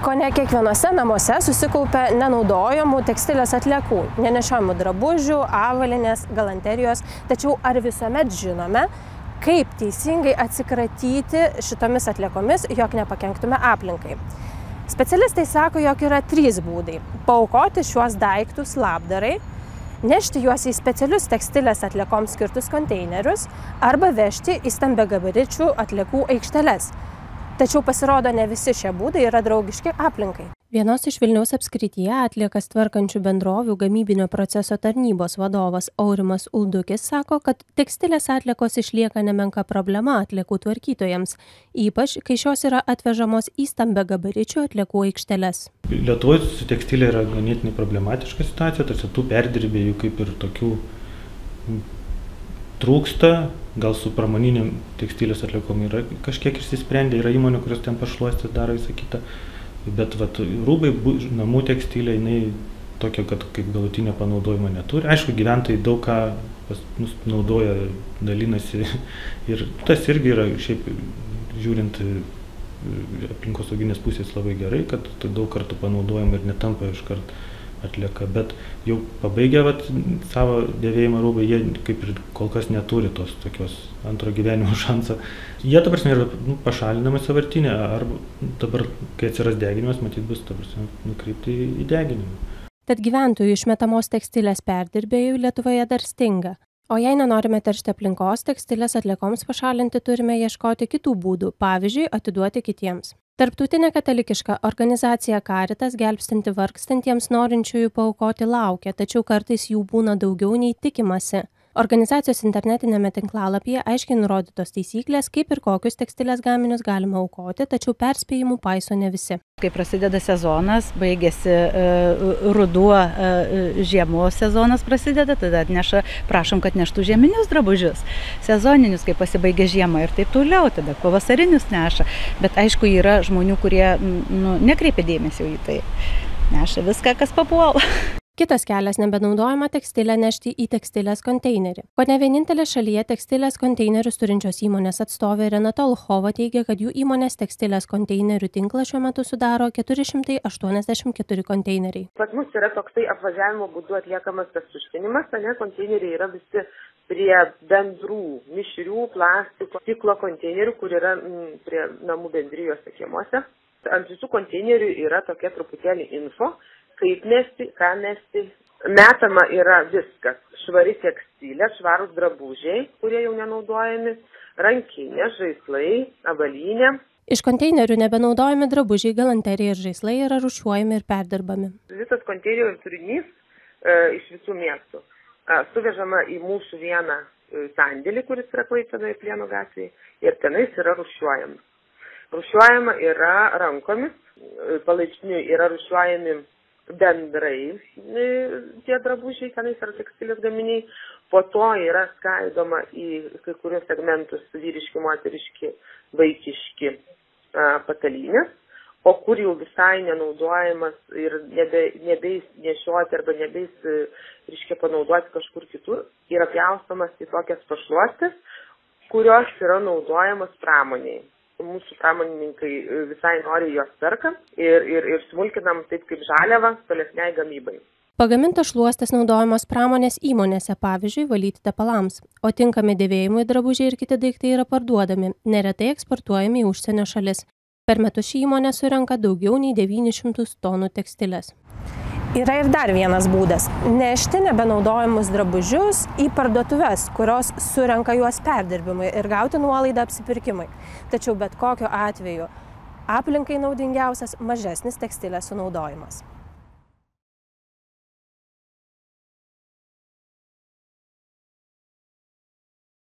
Ko ne kiekvienose namuose susikaupia nenaudojamų tekstilės atliekų, nenešiojamų drabužių, avalinės, galanterijos, tačiau ar visuomet žinome, kaip teisingai atsikratyti šitomis atliekomis, jog nepakenktume aplinkai. Specialistai sako, jog yra trys būdai - paukoti šiuos daiktus labdarai, nešti juos į specialius tekstilės atliekoms skirtus konteinerius arba vežti į stambiagabaričių atliekų aikšteles. Tačiau pasirodo, ne visi šie būdai yra draugiški aplinkai. Vienos iš Vilniaus apskrityje atliekas tvarkančių bendrovių gamybinio proceso tarnybos vadovas Aurimas Uldukis sako, kad tekstilės atliekos išlieka nemenka problema atliekų tvarkytojams, ypač kai šios yra atvežamos į stambę gabaričių atliekų aikšteles. Lietuvoje su tekstilė yra ganėtinai problematiška situacija, tarsi tų perdirbėjų kaip ir tokių trūksta, gal su pramoniniam tekstilės atliekom yra kažkiek išsisprendę, yra įmonių, kurios ten pašluostės daro visą kitą bet vat rūbai namų tekstilė jinai tokio kad kaip galutinio panaudojimo neturi. Aišku gyventojai daug ką pas naudoja dalinasi. Ir tas irgi yra šiaip žiūrint aplinkosauginės pusės labai gerai kad daug kartų panaudojama ir netampa iškart atlieka bet jau pabaigę vat savo dėvėjimo rūbai jie kaip ir kol kas neturi tos tokios antro gyvenimo šanso. Jie ta prasme yra nu pašalinami sąvartyne arba dabar kai atsiras deginimas matyt bus ta prasme nukreipti į deginimą. Tad gyventojų išmetamos tekstilės perdirbėjų lietuvoje dar stinga. O jei nenorime teršti aplinkos tekstilės atliekoms pašalinti turime ieškoti kitų būdų pavyzdžiui atiduoti kitiems tarptautinė katalikiška organizacija karitas gelbstinti vargstantiems norinčiųjų paaukoti laukia tačiau kartais jų būna daugiau nei tikimasi organizacijos internetiniame tinklalapyje aiškiai nurodytos taisyklės kaip ir kokius tekstilės gaminius galima aukoti tačiau perspėjimų paiso ne visi. Kai prasideda sezonas baigiasi e, ruduo e, žiemos sezonas prasideda tada atneša prašom kad neštų žieminius drabužius. Sezoninius kai pasibaigia žiema ir taip toliau tada pavasarinius neša. Bet aišku yra žmonių kurie nu nekreipia dėmesio į tai. Neša viską kas papuola Kitas kelias nebenaudojama tekstilę nešti į tekstilės konteinerį. Ko ne vienintelė šalyje tekstilės konteinerius turinčios įmonės atstovė Renata Olhova teigia, kad jų įmonės tekstilės konteinerių tinklą šiuo metu sudaro 484 konteineriai. Pas mus yra toksai apvažiavimo būdu atliekamas tas tuštinimas, ne konteineriai yra visi prie bendrų mišrių plastiko stiklo konteinerių, kur yra m, prie namų bendrijos kiemuose. Ant visų konteinerių yra tokia truputėlį info, kaip mesti, ką mesti. Metama yra viskas. Švari tekstilė, švarūs drabužiai, kurie jau nenaudojami, rankinė, žaislai, avalynė. Iš konteinerių nebenaudojami drabužiai, galanterija ir žaislai yra rušiuojami ir perdirbami. Visas konteinerių turinys e, iš visų miestų e, suvežama į mūsų vieną e, sandėlį, kuris yra Klaipėdoje plieno gatvėje ir tenais yra rušiuojama. Rušiuojama yra rankomis, e, palaipsniui yra rušiuojami bendrai e, tie drabužiai, tenais ar tekstilės gaminiai, po to yra skaidoma į kai kurios segmentus vyriški, moteriški, vaikiški patalynės, o kur jau visai nenaudojamas ir nebe, nebeis nešioti arba nebeis, e, reiškia, panaudoti kažkur kitur, yra pjaustomas į tokias pašluostės, kurios yra naudojamos pramoniai mūsų pramonininkai e, visai nori juos perka ir, ir, ir smulkinam taip kaip žaliavą tolesniai gamybai. Pagamintos šluostės naudojamos pramonės įmonėse, pavyzdžiui, valyti tepalams, o tinkami dėvėjimui drabužiai ir kiti daiktai yra parduodami, neretai eksportuojami į užsienio šalis. Per metus ši įmonė surenka daugiau nei 900 tonų tekstilės. Yra ir dar vienas būdas - nešti nebenaudojamus drabužius į parduotuves, kurios surenka juos perdirbimui ir gauti nuolaidą apsipirkimui. Tačiau bet kokiu atveju aplinkai naudingiausias mažesnis tekstilės sunaudojimas.